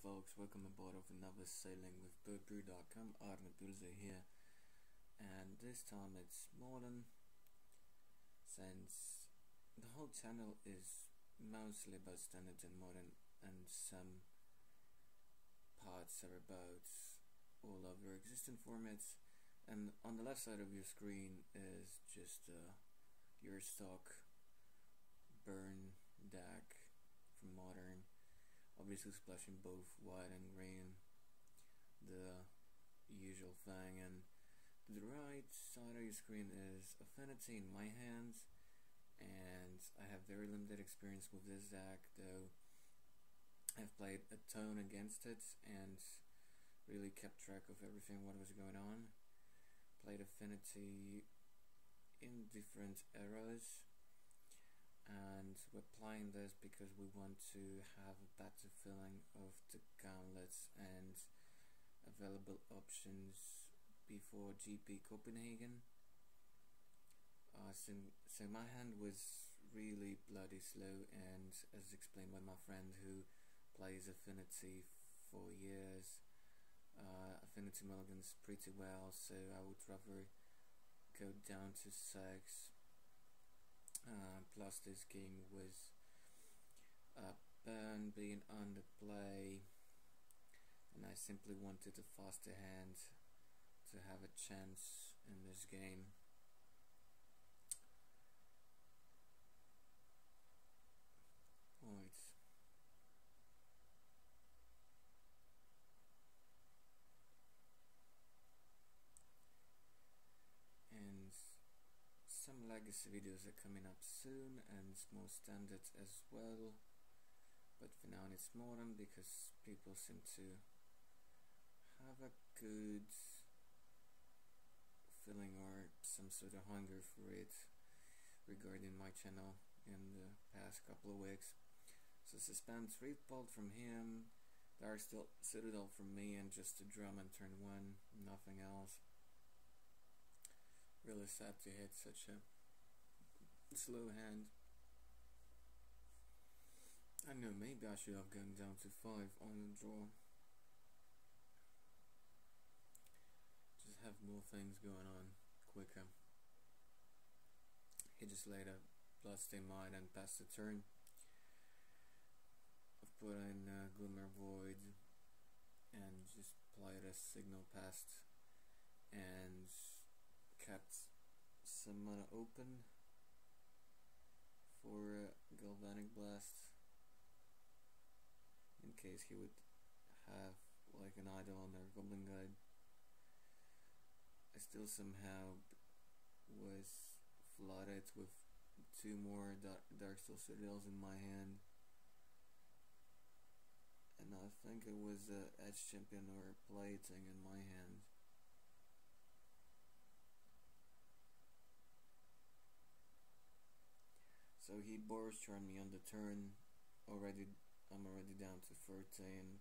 folks, welcome aboard of another Sailing with BoatBrew.com, Arne Bulze here and this time it's modern since the whole channel is mostly about standards and modern and some parts are about all of your existing formats. And on the left side of your screen is just uh, your stock burn deck from modern obviously splashing both white and green the usual thing and the right side of your screen is Affinity in my hands and I have very limited experience with this deck though I've played a ton against it and really kept track of everything what was going on. Played Affinity in different eras and we're playing this because we want to have a better feeling of the gauntlets and available options before GP Copenhagen. Uh, so, so my hand was really bloody slow and as explained by my friend who plays Affinity for years uh, Affinity mulligans pretty well so I would rather go down to 6 uh, plus this game was uh, burn being under play and I simply wanted a faster hand to have a chance in this game right and legacy videos are coming up soon and more standard as well. But for now it's modern because people seem to have a good feeling or some sort of hunger for it regarding my channel in the past couple of weeks. So Suspense Rift Bolt from him Darksteel Citadel from me and just a drum and turn one nothing else. Really sad to hit such a slow hand. I know, maybe I should have gone down to 5 on the draw. Just have more things going on quicker. He just laid a Bloodstained Mire and passed the turn. I've put in uh, Glimmer Void and just played a Signal Pest and kept some mana open for uh, Galvanic Blast in case he would have like an Eidolon or Goblin Guide. I still somehow was flooded with two more Dark Darksteel Citadels in my hand and I think it was a Etched Champion or Plating in my hand. So he Boros charmed me on the turn. Already, I'm already down to 13.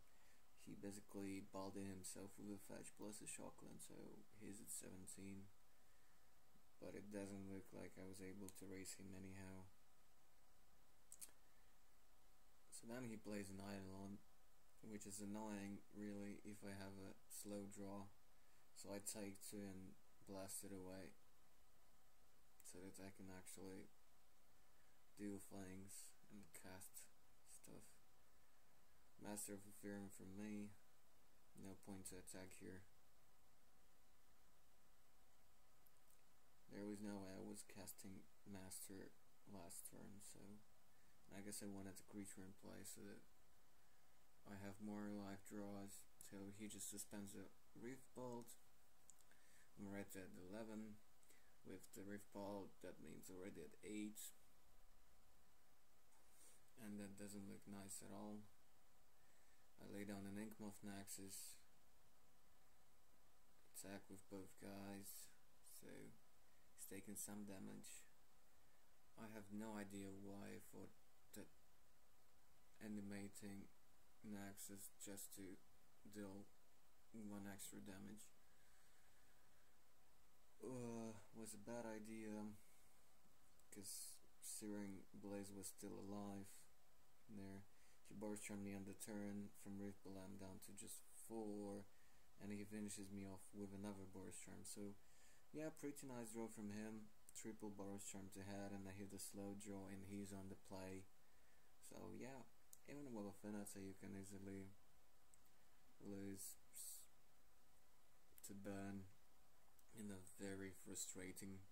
He basically balled in himself with a fetch plus a shockland, so he's at 17. But it doesn't look like I was able to race him anyhow. So then he plays an Eidolon, which is annoying really if I have a slow draw. So I take two and blast it away so that I can actually do things and cast stuff. Master of Etherium from me. No point to attack here. There was no way I was casting Master last turn, so I guess I wanted a creature in play so that I have more life draws. So he just suspends a Rift Bolt. I'm right at 11. With the Rift Bolt, that means already at 8 and that doesn't look nice at all. I lay down an ink Inkmoth Nexus attack with both guys so he's taking some damage. I have no idea why I thought that animating Nexus just to deal one extra damage. Uh, was a bad idea because Searing Blaze was still alive there. He Boros Charm me on the turn from Rift Bolt down to just 4 and he finishes me off with another Boros Charm. So yeah, pretty nice draw from him. Triple Boros Charm to head and I hit a slow draw and he's on the play. So yeah, even with Affinity you can easily lose to burn in a very frustrating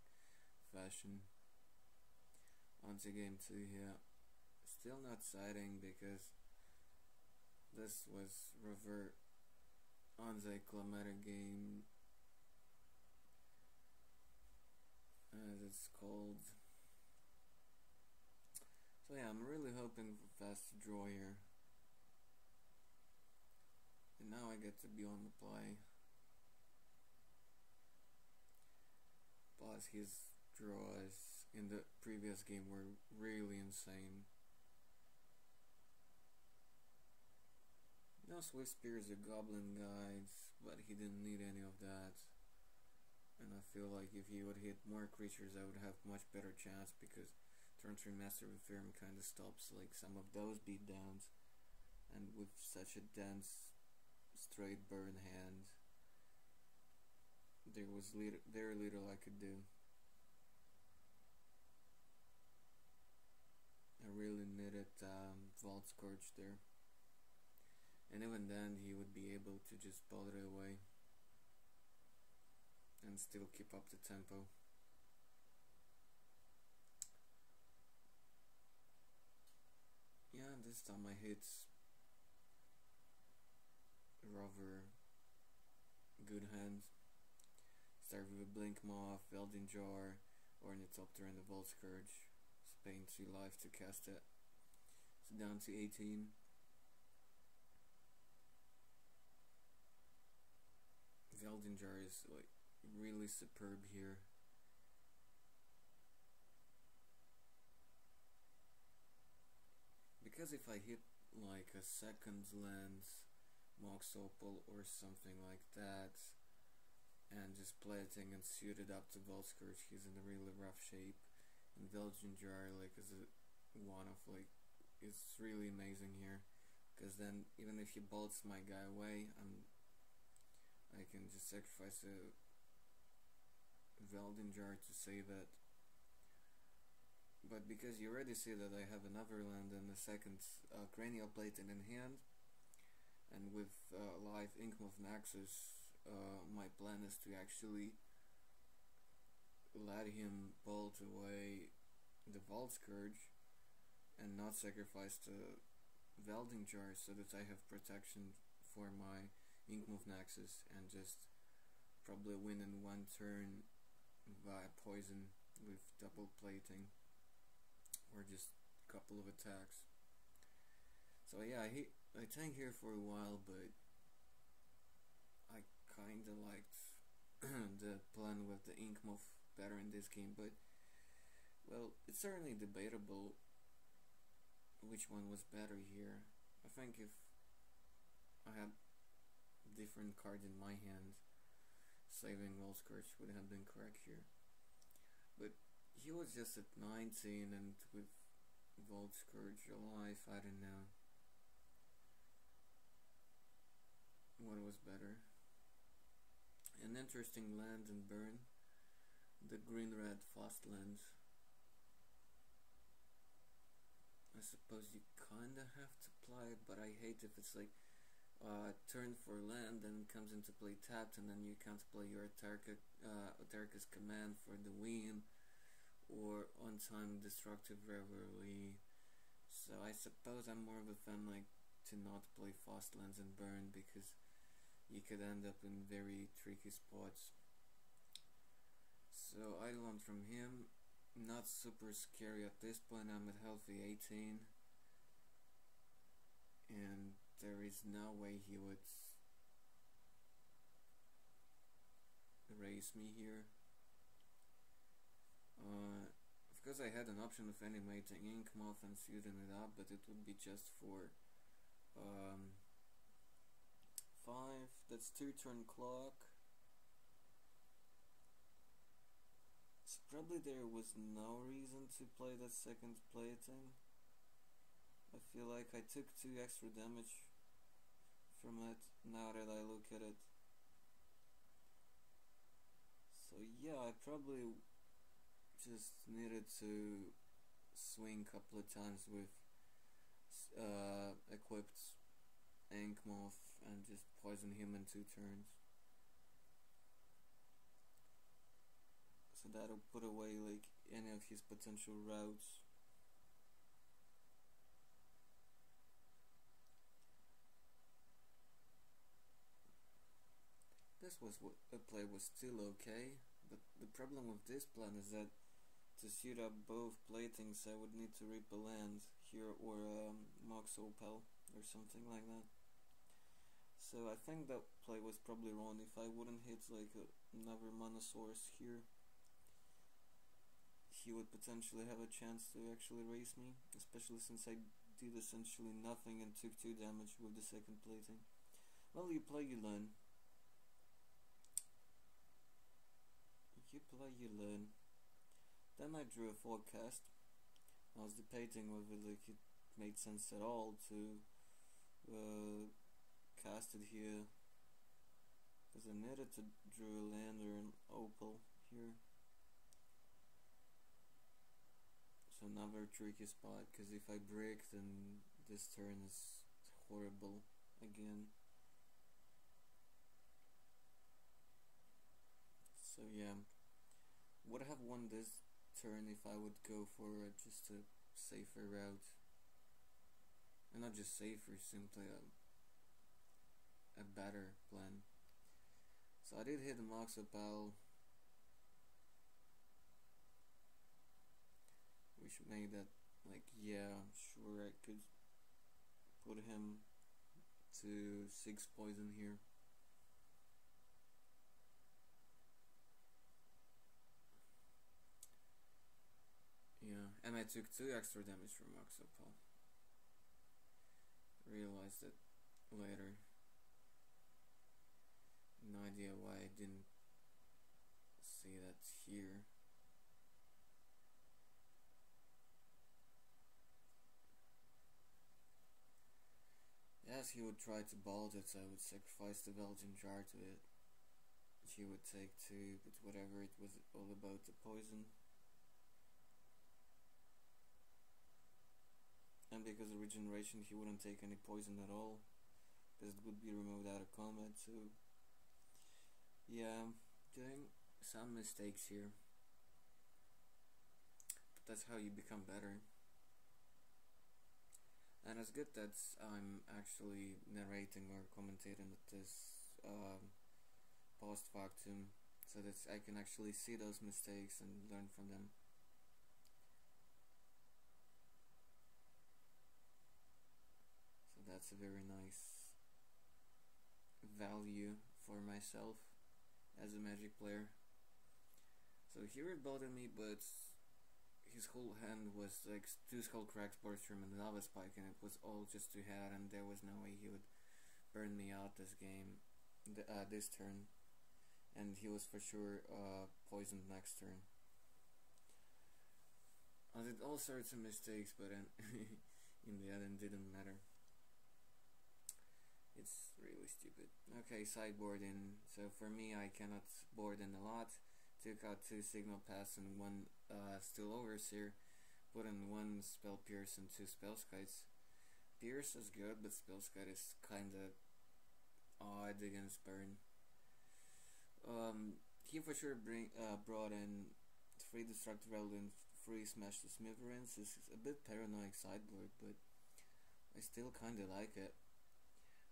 fashion. On to game 2 here. Still not siding because this was revert on the climatic game as it's called. So yeah, I'm really hoping for fast draw here. And now I get to be on the play. Plus his draws in the previous game were really insane. No Swift Spears a Goblin Guides, but he didn't need any of that. And I feel like if he would hit more creatures I would have much better chance because turn 3 Master of Etherium kinda stops like some of those beatdowns. And with such a dense straight burn hand there was little, very little I could do. I really needed um, Vault Skirge there. And even then, he would be able to just it away and still keep up the tempo. Yeah, this time I hit rather good hand. Start with a Blink Moth, Welding Jar, or in the top turn the Vault Skirge. Paying 3 life to cast it. So down to 18. Welding Jar is like really superb here. Because if I hit like a second lens, Mox Opal or something like that, and just plating and suit it up to Vault he's in a really rough shape. And Welding Jar like is a one of like it's really amazing here because then even if he bolts my guy away, I'm I can just sacrifice a Welding Jar to save it. But because you already see that I have another land and a second uh, Cranial plate in hand, and with uh, live Inkmoth Nexus, uh, my plan is to actually let him bolt away the Vault Skirge and not sacrifice the Welding Jar so that I have protection for my Inkmoth Nexus and just probably win in one turn via poison with double plating or just a couple of attacks. So yeah, I, I tank here for a while, but I kinda liked the plan with the Inkmoth better in this game, but well, it's certainly debatable which one was better here. I think if I had different cards in my hand, saving Skirge would have been correct here. But he was just at 19 and with Skirge alive, I don't know. What was better? An interesting land and burn. The green red fast land. I suppose you kinda have to play it, but I hate if it's like uh, turn for land then comes into play tapped and then you can't play your Atarka, uh, command for the win or on time destructive revelry. So I suppose I'm more of a fan like to not play fast lands and burn because you could end up in very tricky spots. So I learned from him, not super scary at this point, I'm at healthy 18 and there is no way he would erase me here. Uh, of course I had an option of animating Inkmoth and suiting it up, but it would be just for um, 5, that's 2 turn clock. So probably there was no reason to play that second plating. I feel like I took 2 extra damage from it now that I look at it. So yeah, I probably just needed to swing a couple of times with uh, equipped Ink Moth and just poison him in two turns. So that'll put away like any of his potential routes. This was a play was still okay, but the problem with this plan is that to suit up both platings I would need to rip a land here or um, Mox Opal or something like that. So I think that play was probably wrong if I wouldn't hit like a, another mana source here he would potentially have a chance to actually race me, especially since I did essentially nothing and took 2 damage with the second plating. Well, you play, you learn. You play, you learn. Then I drew a forecast. I was debating whether like it made sense at all to uh, cast it here because I needed to draw a lander and opal here. So another tricky spot, because if I break then this turn is horrible again. So yeah, would have won this turn if I would go for just a safer route. And not just safer, simply a, a better plan. So I did hit the Mox Opal which made that like yeah sure I could put him to 6 poison here yeah and I took 2 extra damage from Mox Opal realized it later no idea why I didn't see that here As he would try to bolt it, so I would sacrifice the Welding jar to it. She would take two, but whatever it was all about the poison. And because of regeneration, he wouldn't take any poison at all, because it would be removed out of combat, so... Yeah, doing some mistakes here. But that's how you become better. And it's good that I'm actually narrating or commentating this um, post factum so that I can actually see those mistakes and learn from them. So that's a very nice value for myself as a magic player. So it bothered me, but his whole hand was like two Skullcrack Sportsroom and lava spike and it was all just too head and there was no way he would burn me out this game uh, this turn. And he was for sure uh, poisoned next turn. I did all sorts of mistakes but in, in the end it didn't matter really stupid okay sideboarding so for me I cannot board in a lot took out two signal pests and one uh, Steel Overseer, put in one spell pierce and two spell skites. Pierce is good, but spell skite is kinda odd against burn. Um, he for sure bring uh, brought in three destructive and three smash to smithereens. This is a bit paranoid sideboard, but I still kinda like it.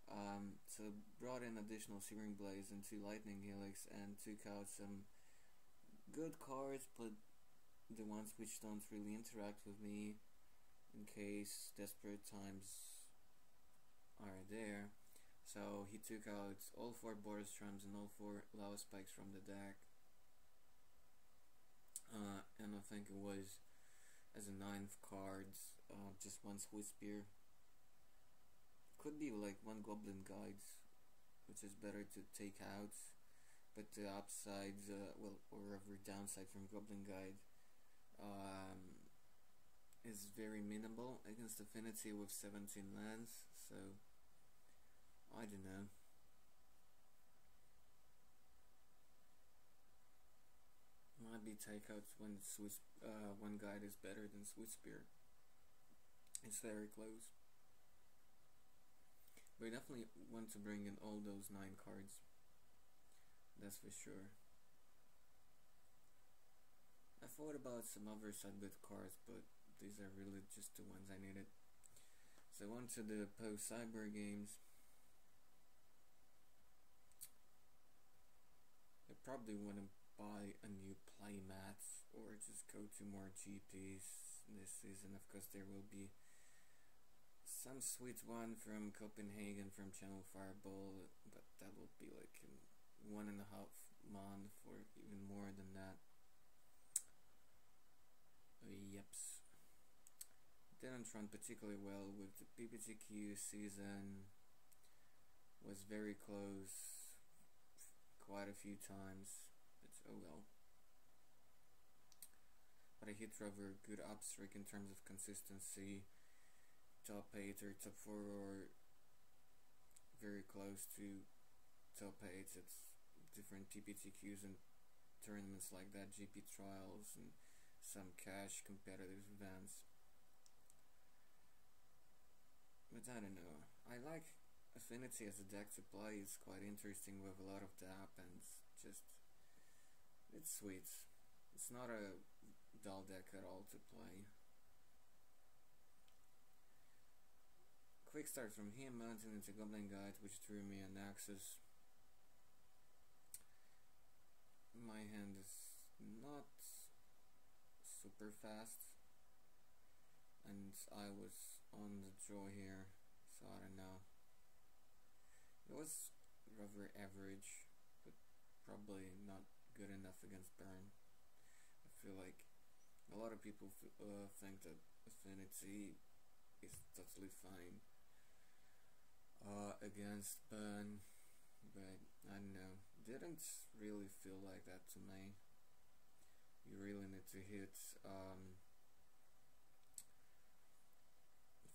Um, so brought in additional Searing Blaze and two Lightning Helix and took out some good cards, but the ones which don't really interact with me in case desperate times are there. So he took out all four Boros-Charms and all four Lava Spikes from the deck. Uh, and I think it was as a ninth card, uh, just one Swiftspear. Could be like one Goblin Guide, which is better to take out but the upsides, uh, well, or every downside from Goblin Guide um, is very minimal against Affinity with 17 lands, so I don't know. Might be takeouts when Swiss uh, one guide is better than Swiftspear. It's very close. But definitely want to bring in all those nine cards. That's for sure. I thought about some other sideboard cards, but these are really just the ones I needed. So on to the post cyber games. I probably want to buy a new playmat or just go to more GPs this season. Of course, there will be some sweet one from Copenhagen from Channel Fireball, but that will be like one and a half month or even more than that. Uh, yeps. Didn't run particularly well with the PPTQ season. Was very close quite a few times, but oh well. But I hit rather good upstreak in terms of consistency top 8 or top 4 or very close to top 8 at different PPTQs and tournaments like that, GP trials and some cash competitive events. But I don't know. I like Affinity as a deck to play. It's quite interesting with a lot of tap and just it's sweet. It's not a dull deck at all to play. Quick start from here, mountain into Goblin Guide, which threw me an Axis. My hand is not super fast, and I was on the draw here, so I don't know. It was rather average, but probably not good enough against Burn. I feel like a lot of people uh, think that Affinity is totally fine uh, against Burn, but I don't know, didn't really feel like that to me. You really need to hit um,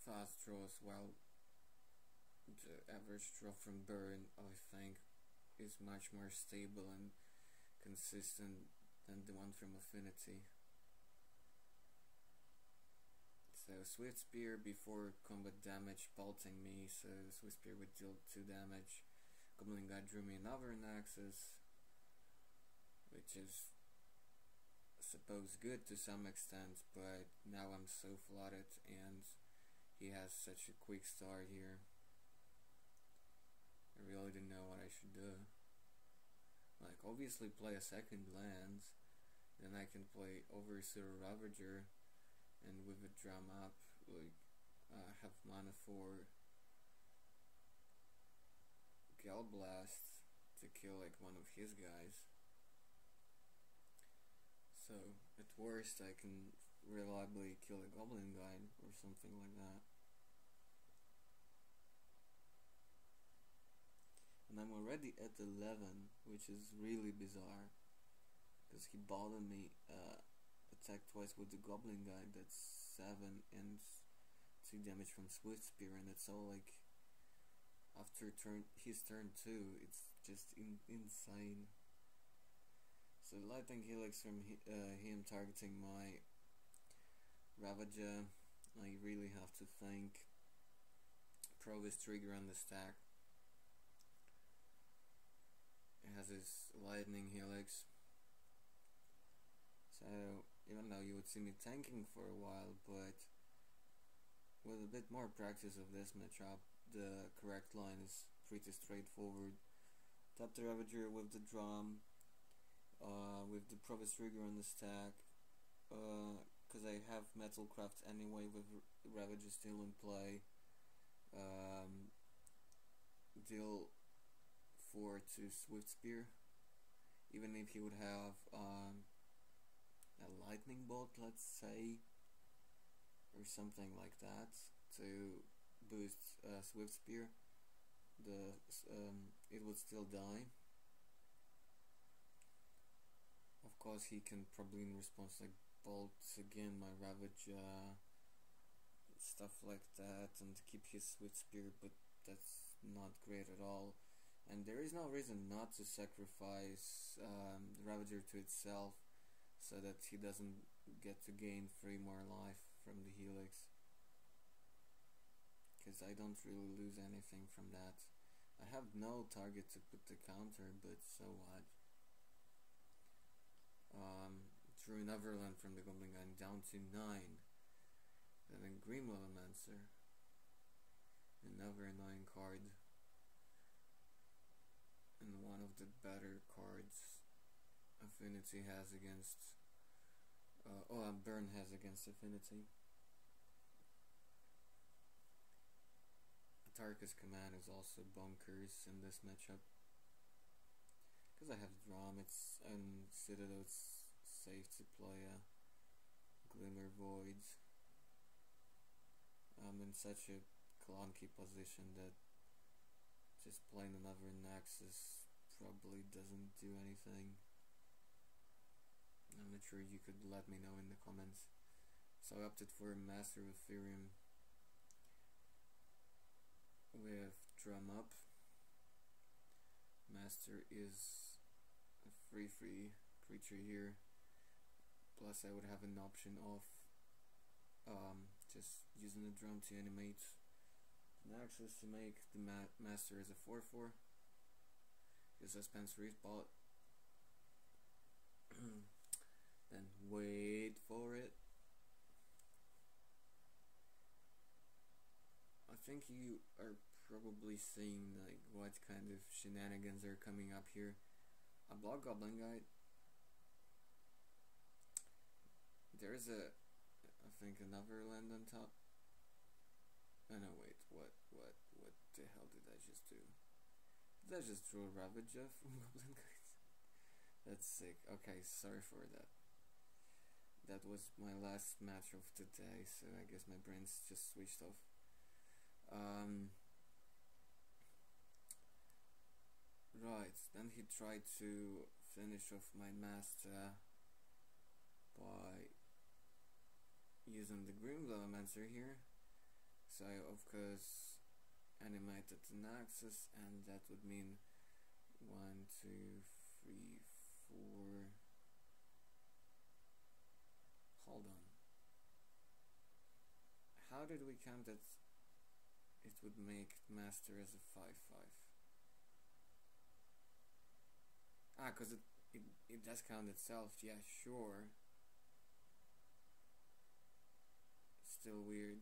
fast draws while the average draw from Burn, I think, is much more stable and consistent than the one from Affinity. So Swiftspear before combat damage bolting me, so Swiftspear would deal 2 damage. Goblin Guide drew me another Nexus, which is I suppose good to some extent, but now I'm so flooded and he has such a quick start here. I really didn't know what I should do. Like, obviously play a second land, then I can play over Overseer Ravager, and with a drum up like uh, have mana for Blast to kill like one of his guys. So at worst I can reliably kill a goblin guy or something like that. And I'm already at 11 which is really bizarre because he bothered me uh, attack twice with the goblin guy, that's 7 and 2 damage from Swift Spear and it's all like after turn his turn 2 it's just in, insane. So lightning helix from uh, him targeting my Ravager. I really have to thank prowess trigger on the stack. It has his lightning helix. So though you would see me tanking for a while, but with a bit more practice of this matchup, the correct line is pretty straightforward. Tap the Ravager with the drum, uh, with the prowess trigger on the stack, because uh, I have Metalcraft anyway with Ravager still in play. Um, deal 4 to Swift Spear, even if he would have um, a lightning bolt, let's say, or something like that to boost uh, Swiftspear, the um, it would still die. Of course, he can probably in response like bolt again my Ravage uh, stuff like that and keep his swift spear, but that's not great at all. And there is no reason not to sacrifice um, the Ravager to itself so that he doesn't get to gain 3 more life from the Helix. Because I don't really lose anything from that. I have no target to put the counter, but so what? Um, drew Neverland from the Goblin Gun down to 9. Then a Grim Mancer. Another annoying card. And one of the better cards Affinity has against. Uh, oh, Burn has against Affinity. Tarkus Command is also bonkers in this matchup. Because I have Dromits and Citadel, it's safe to play a Glimmer Void. I'm in such a clunky position that just playing another Nexus probably doesn't do anything. I'm not sure you could let me know in the comments. So I opted for Master of Etherium with drum up. Master is a free free creature here. Plus I would have an option of um, just using the drum to animate Nexus to make the ma master as a 4-4. Use Suspense Rift Bolt. then wait for it. I think you are probably seeing like what kind of shenanigans are coming up here. A block goblin guide. There's a I think another land on top. Oh no wait, what what what the hell did I just do? Did I just throw Ravager from Goblin Guide? That's sick. Okay, sorry for that. That was my last match of the day, so I guess my brain's just switched off. Um, right, then he tried to finish off my master by using the Grim Mancer here. So I of course animated the Nexus and that would mean one, two, three, four. Hold on. How did we count that it would make master as a 5 5. Ah, because it, it, it does count itself, yeah, sure. Still weird.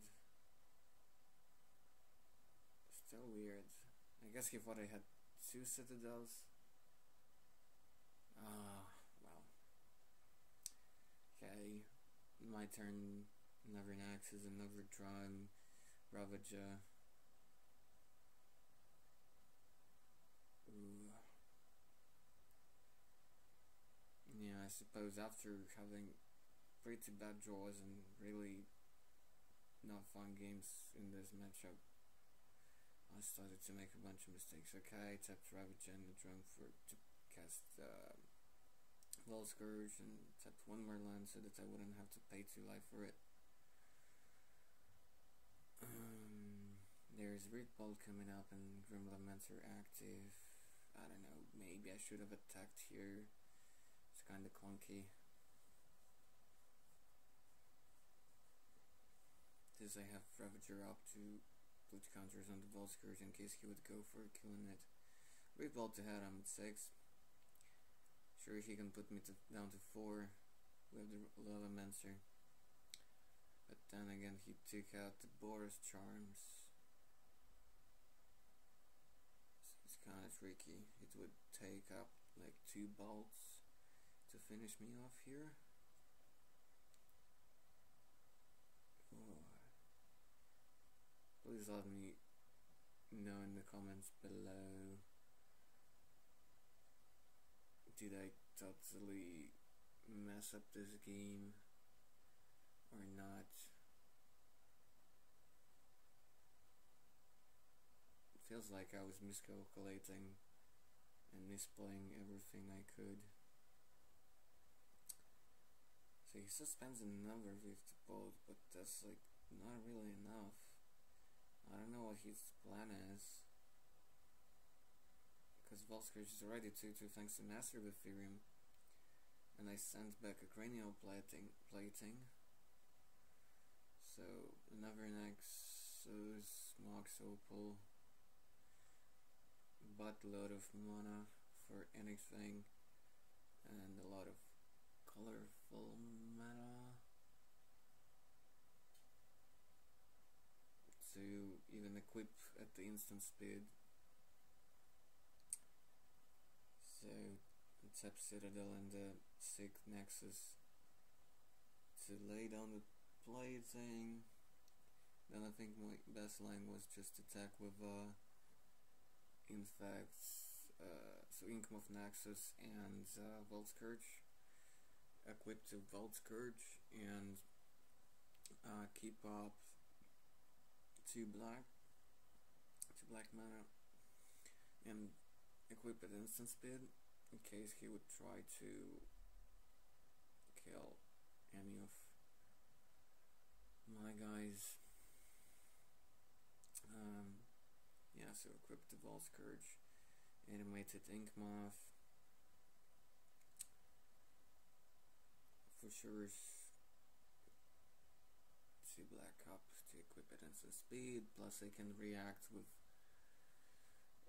Still weird. I guess he thought I had two citadels. Ah, well. Okay, my turn. Another Nexus, another Tron, Ravager. Yeah, I suppose after having pretty bad draws and really not fun games in this matchup, I started to make a bunch of mistakes. Okay, I tapped Ravage and the drum for to cast uh, Vault Skirge and tapped one more land so that I wouldn't have to pay two life for it. Um, there's Rift Bolt coming up and Grim Lavamancer active. I don't know, maybe I should have attacked here. It's kinda clunky. This I have Ravager up to put counters on the Vault Skirges in case he would go for killing it. Rift Bolt to head, I'm at 6. Sure he can put me to, down to 4 with the Lavamancer. But then again he took out the Boros Charms. It's kind of tricky. It would take up like two bolts to finish me off here. Please let me know in the comments below. Did I totally mess up this game or not? feels like I was miscalculating and misplaying everything I could. So he suspends another with the bolt, but that's like not really enough. I don't know what his plan is. Because Vault Skirge is already 2-2 thanks to Master of Etherium. And I sent back a cranial plating, plating. So another Nexus, Mox Opal, buttload of mana for anything, and a lot of colorful mana. To even equip at the instant speed. So tap Citadel and the Sick Nexus to lay down the plating. Then I think my best line was just attack with uh, Infect, uh, so Inkmoth Nexus and uh, Vault Skirge. Equip to Vault Skirge and uh, keep up two black, two black mana, and equip at instant speed in case he would try to kill any of my guys. Um, yeah, so equip the Vault Skirge, animated Ink Moth. For sure, two black up to equip it instant speed, plus they can react with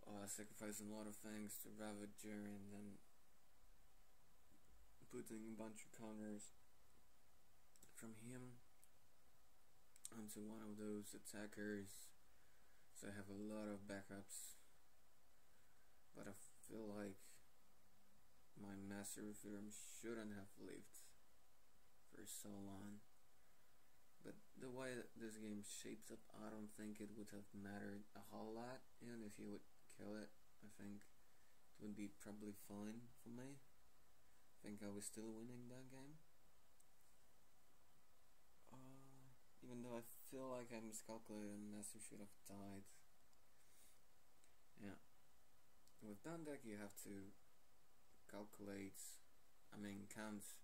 uh, sacrificing a lot of things to Ravager and then putting a bunch of counters from him onto one of those attackers. So I have a lot of backups but I feel like my Master Etherium shouldn't have lived for so long. But the way this game shapes up I don't think it would have mattered a whole lot even if he would kill it I think it would be probably fine for me I think I was still winning that game uh, even though I feel like I miscalculated and Master should have died. Yeah. With down you have to calculate, I mean count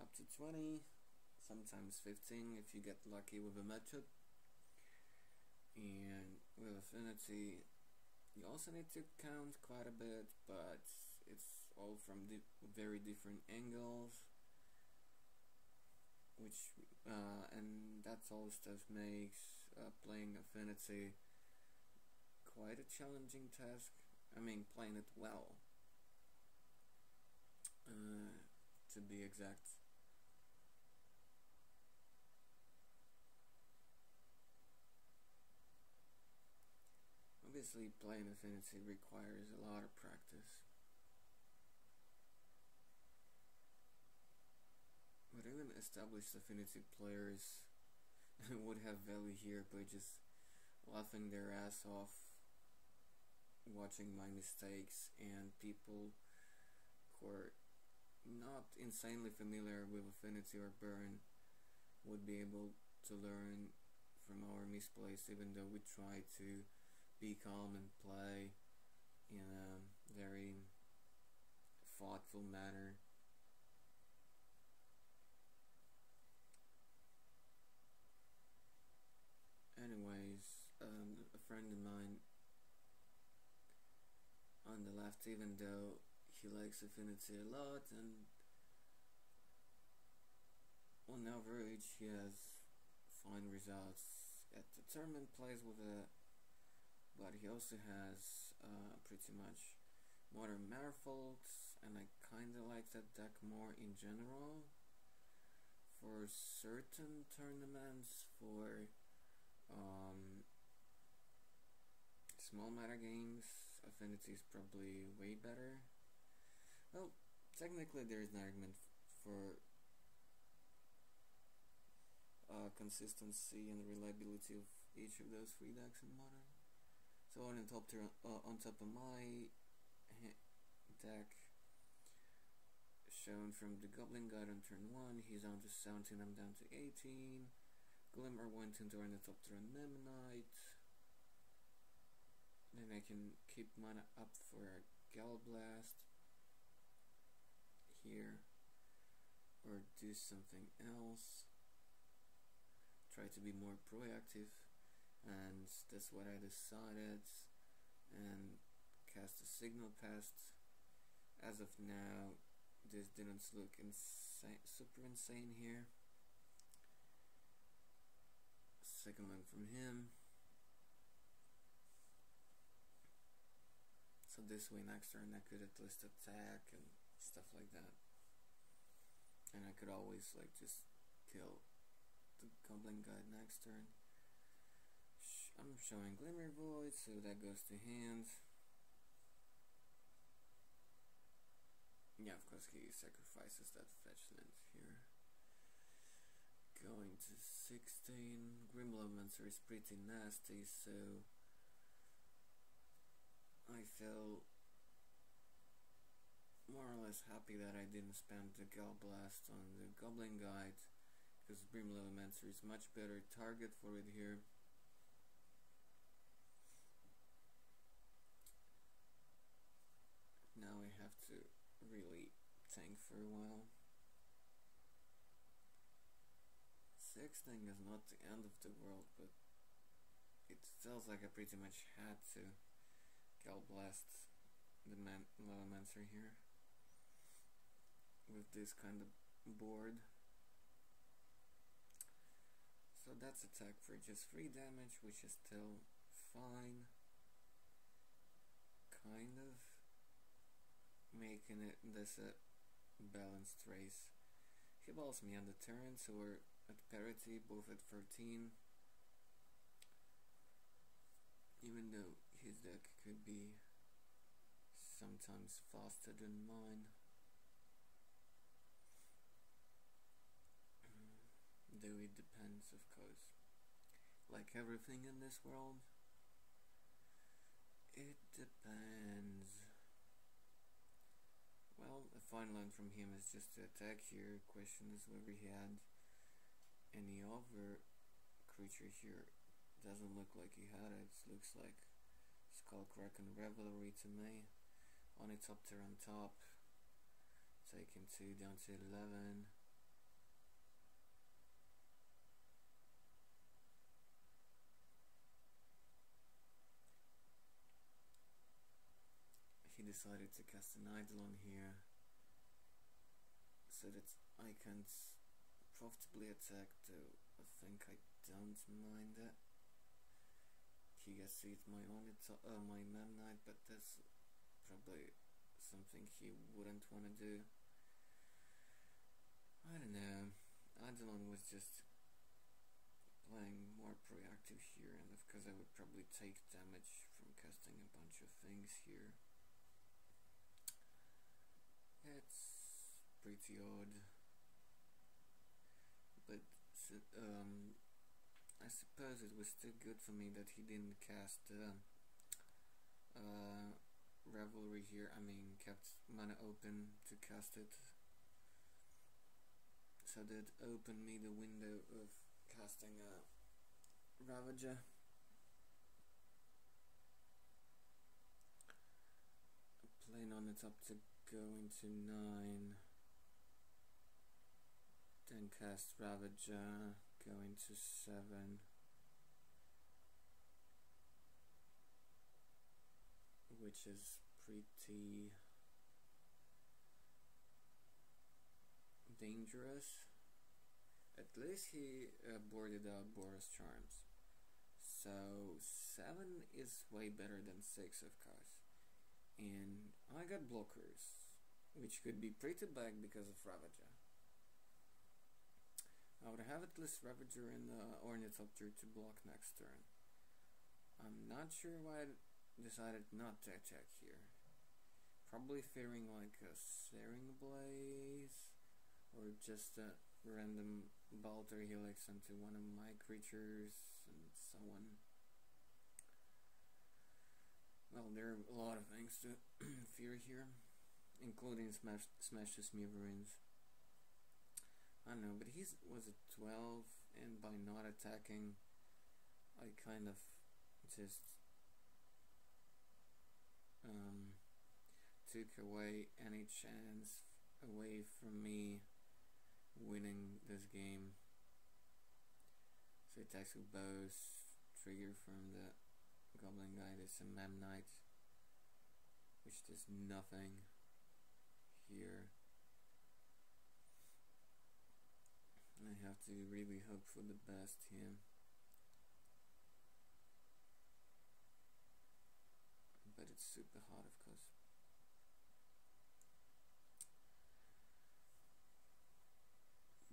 up to 20, sometimes 15 if you get lucky with a matchup. And with Affinity you also need to count quite a bit, but it's all from di very different angles which uh, and that's all stuff makes uh, playing Affinity quite a challenging task. I mean, playing it well, uh, to be exact. Obviously, playing Affinity requires a lot of practice. But even established affinity players would have value here by just laughing their ass off watching my mistakes and people who are not insanely familiar with affinity or burn would be able to learn from our misplays even though we try to be calm and play in a very thoughtful manner. Anyways, um, a friend of mine on the left, even though he likes Affinity a lot, and on average he has fine results at the tournament plays with it, but he also has uh, pretty much modern Merfolks, and I kinda like that deck more in general. For certain tournaments, for um, small meta games, Affinity is probably way better. Well, technically there is an argument for uh, consistency and reliability of each of those three decks in modern. So on top, uh, on top of my deck, shown from the Goblin Guide on turn 1, he's down to 17, I'm down to 18. Glimmer went into Ornithopter and Memnite. Then I can keep mana up for a Gallblast here or do something else. try to be more proactive and that's what I decided. And cast a signal pest as of now this didn't look insane, super insane here. Second one from him. So this way next turn I could at least attack and stuff like that. And I could always like just kill the goblin guy next turn showing Glimmervoid, so that goes to hand. Yeah, of course he sacrifices that fetch land here. Going to 16. Grim Lavamancer is pretty nasty, so I feel more or less happy that I didn't spend the Gale Blast on the Goblin Guide, because Grim Lavamancer is much better target for it here. For a while. Sexting is not the end of the world, but it feels like I pretty much had to Gale Blast the man here with this kind of board. So that's attack for just 3 damage, which is still fine. Kind of. Making it this a balanced race. He balls me on the turn, so we're at parity, both at 13. Even though his deck could be sometimes faster than mine. Mm, though it depends, of course. Like everything in this world, it depends. Well, a fine line from him is just to attack here. Question is whether he had any other creature here. Doesn't look like he had it. Looks like Skullkraken Revelry to me. Ornithopter on top. Taking 2 down to 11. Decided to cast an Eidolon here so that I can't profitably attack though I think I don't mind that. He gets to eat my only uh, my Memnite but that's probably something he wouldn't want to do. I don't know. Eidolon was just playing more proactive here and of course I would probably take damage from casting a bunch of things here. It's pretty odd. But um, I suppose it was still good for me that he didn't cast uh, uh, Revelry here. I mean, kept mana open to cast it. So that opened me the window of casting a Ravager. Playing on it up to go into 9 then cast Ravager go into 7 which is pretty dangerous. At least he uh, boarded out Boros Charms. So 7 is way better than 6 of course. And I got blockers which could be pretty bad because of Ravager. I would have at least Ravager and uh, Ornithopter to block next turn. I'm not sure why I decided not to attack here. Probably fearing like a Searing Blaze or just a random Balter Helix onto one of my creatures and so on. Well, there are a lot of things to fear here including Smash Smash the Smithereens. I don't know, but he was a 12, and by not attacking, I kind of just um, took away any chance away from me winning this game. So attacks with bows, trigger from the goblin guy, there's a Memnite, which does nothing here. I have to really hope for the best here. But it's super hard of course.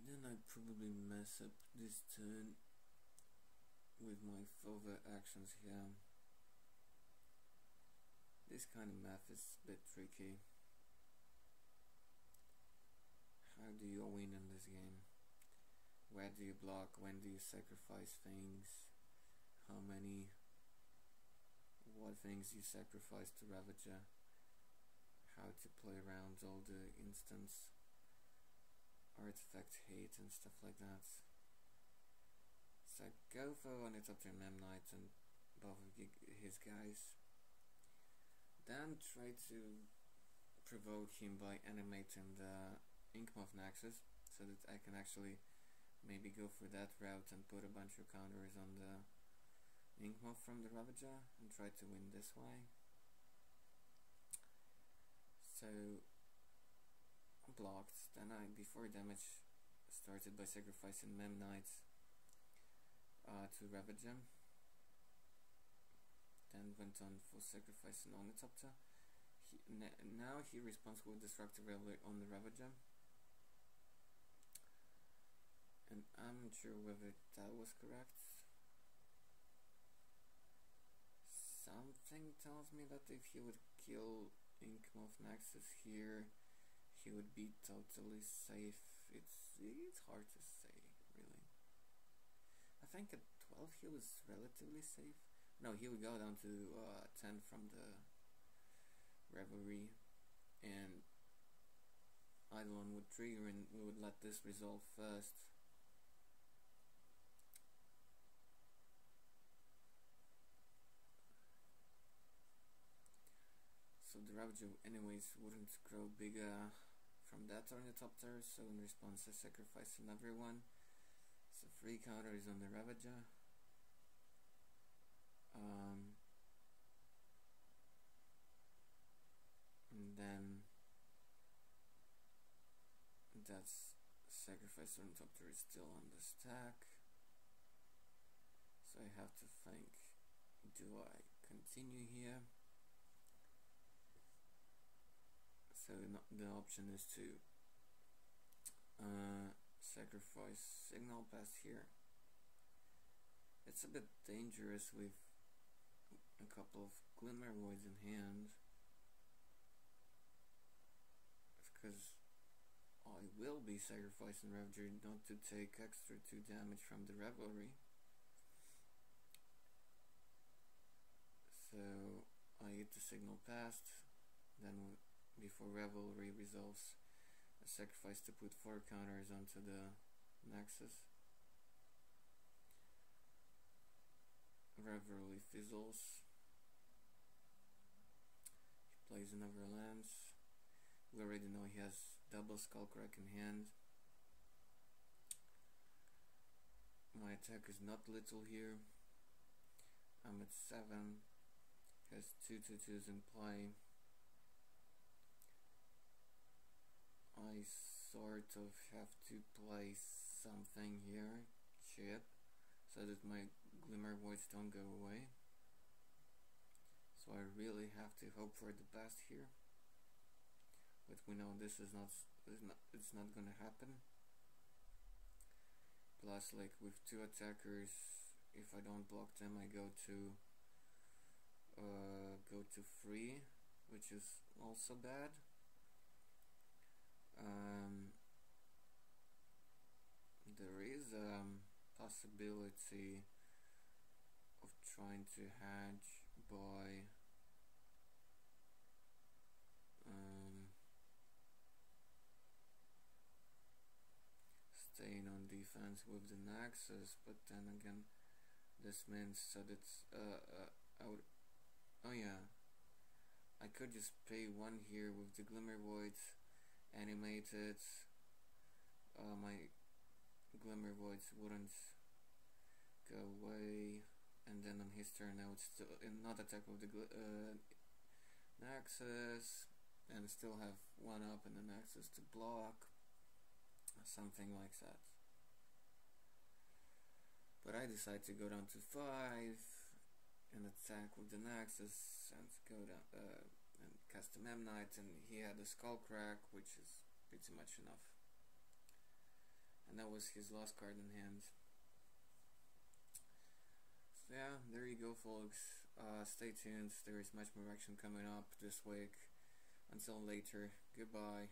Then I probably mess up this turn with my further actions here. This kind of math is a bit tricky. How do you win in this game? Where do you block? When do you sacrifice things? How many? What things you sacrifice to Ravager? How to play around all the instants, artifact hate and stuff like that. So go for on it up to Memnite and both of his guys. Then try to provoke him by animating the Inkmoth Nexus so that I can actually maybe go for that route and put a bunch of counters on the Inkmoth from the Ravager and try to win this way. So blocked, then I before damage started by sacrificing Memnite uh, to Ravager. Then went on for sacrificing Ornithopter. He, now he responds with Destructive Revelry on the Ravager and I'm not sure whether that was correct. Something tells me that if he would kill Inkmoth Nexus here, he would be totally safe. It's it's hard to say, really. I think at 12 he was relatively safe. No, he would go down to uh, 10 from the Revelry, and Eidolon would trigger and we would let this resolve first. so the Ravager anyways wouldn't grow bigger from that Ornithopter, so in response I sacrifice another one. So free counter is on the Ravager. Um, and then that's sacrifice Ornithopter is still on the stack. So I have to think, do I continue here? so the option is to uh, sacrifice Signal Pest here it's a bit dangerous with a couple of Glimmervoids in hand because I will be sacrificing Ravager not to take extra 2 damage from the Revelry so I get the Signal Pest then before Revelry resolves a sacrifice to put 4 counters onto the Nexus. Revelry fizzles. Plays another lance. We already know he has double Skullcrack in hand. My attack is not little here. I'm at 7. Has 2 2 2s in play. I sort of have to play something here, chip, so that my Glimmervoids don't go away. So I really have to hope for the best here. But we know this is not, is not it's not gonna happen. Plus like with two attackers, if I don't block them I go to uh, go to free, which is also bad um, there is a possibility of trying to hedge by um, staying on defense with the Nexus, but then again, this means that it's uh, uh, I would, oh yeah, I could just pay one here with the Glimmervoids animated uh, my Glimmervoids wouldn't go away, and then on his turn I would still not attack with the uh, Nexus, and still have one up and the Nexus to block, something like that. But I decide to go down to 5 and attack with the Nexus and go down uh, and cast a Memnite and he had a Skullcrack which is pretty much enough. And that was his last card in hand. Yeah, there you go folks. Uh, stay tuned, there is much more action coming up this week. Until later, goodbye.